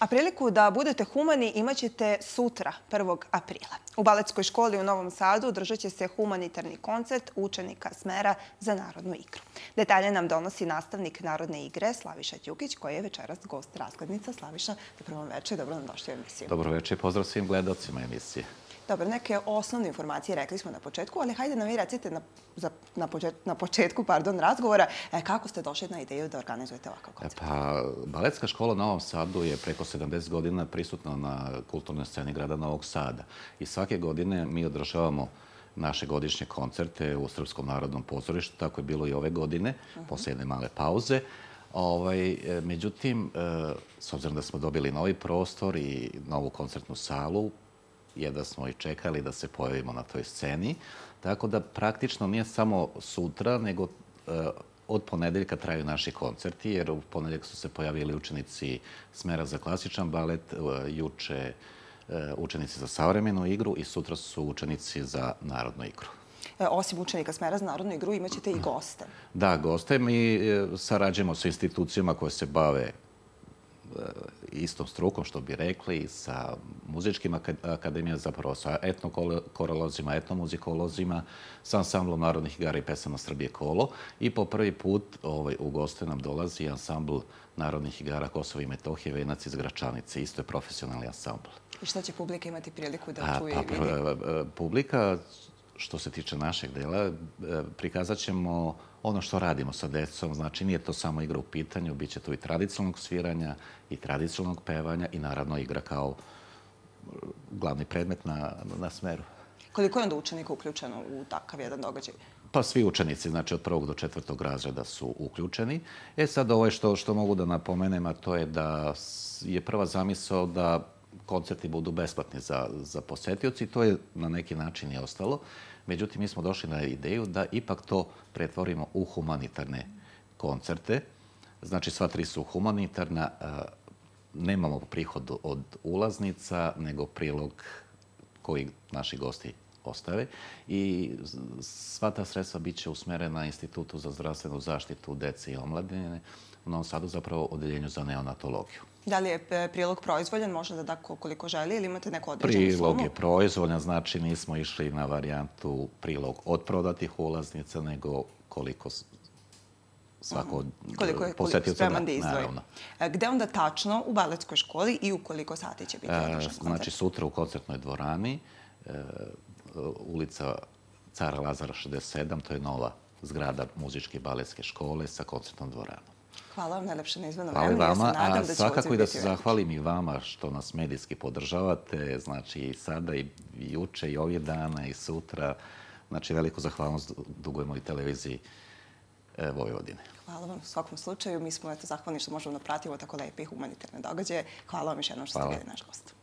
A priliku da budete humani imat ćete sutra, 1. aprila. U Baletskoj školi u Novom Sadu držat će se humanitarni koncert učenika smera za narodnu igru. Detalje nam donosi nastavnik Narodne igre Slaviša Ćukić, koji je večeras gost razglednica. Slaviša, dobro vam večer, dobro nam došli u emisiju. Dobro večer pozdrav svim gledalcima emisije. Dobro, neke osnovne informacije rekli smo na početku, ali hajde nam vi recite na početku razgovora e, kako ste došli na ideju da organizujete ovakav koncert. Pa, Baletska škola u Novom Sadu je preko 70 godina prisutna na kulturnoj sceni grada Novog Sada. I svake godine mi održavamo naše godišnje koncerte u Srpskom narodnom pozorištu. Tako je bilo i ove godine, mhm. posle jedne male pauze. Ovaj, e, međutim, e, s obzirom da smo dobili novi prostor i novu koncertnu salu, jedva smo i čekali da se pojavimo na toj sceni. Tako da praktično nije samo sutra, nego e, od ponedeljka traju naši koncerti, jer u ponedeljak su se pojavili učenici smera za klasičan balet, e, juče e, učenici za savremenu igru i sutra su učenici za narodnu igru. Osim učenika smera za narodnu igru, imaćete i goste. Da, goste. Mi sarađujemo sa institucijama koje se bave istom strukom, što bi rekli, sa muzičkim akademijama, zapravo sa etnokorolozima, etnomuzikolozima, sa ansamblom narodnih igara i pesama Srbije Kolo. I po prvi put ovaj, u goste nam dolazi ansambl narodnih igara Kosova i Metohije, Venac iz Gračanice. Isto je profesionalni ansambl. I šta će publika imati priliku da čuje i vidi? Publika što se tiče našeg dela, e, prikazat ćemo ono što radimo sa decom. Znači, nije to samo igra u pitanju, bit će to i tradicionalnog sviranja, i tradicionalnog pevanja, i naravno igra kao glavni predmet na, na smeru. Koliko je onda učenika uključeno u takav jedan događaj? Pa svi učenici, znači od prvog do četvrtog razreda su uključeni. E sad ovo je što, što mogu da napomenem, a to je da je prva zamisao da koncerti budu besplatni za, za posetioci. To je na neki način i ostalo. Međutim, mi smo došli na ideju da ipak to pretvorimo u humanitarne koncerte. Znači, sva tri su humanitarna. E, nemamo prihod od ulaznica, nego prilog koji naši gosti ostave. I sva ta sredstva bit će usmerena Institutu za zdravstvenu zaštitu dece i omladine u Novom Sadu, zapravo odeljenju za neonatologiju. Da li je e, prilog proizvoljen, može da da koliko želi ili imate neku određenu sumu? Prilog je proizvoljen, znači nismo išli na varijantu prilog od prodatih ulaznica, nego koliko svako od koliko je spreman da izdvoji. E, gde onda tačno u baletskoj školi i u koliko sati će biti e, održan koncert? Znači sutra u koncertnoj dvorani, ulica Cara Lazara 67, to je nova zgrada muzičke baletske škole sa koncertnom dvoranom. Hvala vam najlepše na izvanom vremenu. Hvala vama, a svakako i da se zahvalim i vama što nas medijski podržavate, znači i sada i juče i ovje dana i sutra. Znači veliko zahvalnost dugujemo i televiziji e, Vojvodine. Hvala vam u svakom slučaju. Mi smo zahvalni što možemo napratiti ovo tako lepe i humanitarne događaje. Hvala vam još jednom što ste gledali naš gost.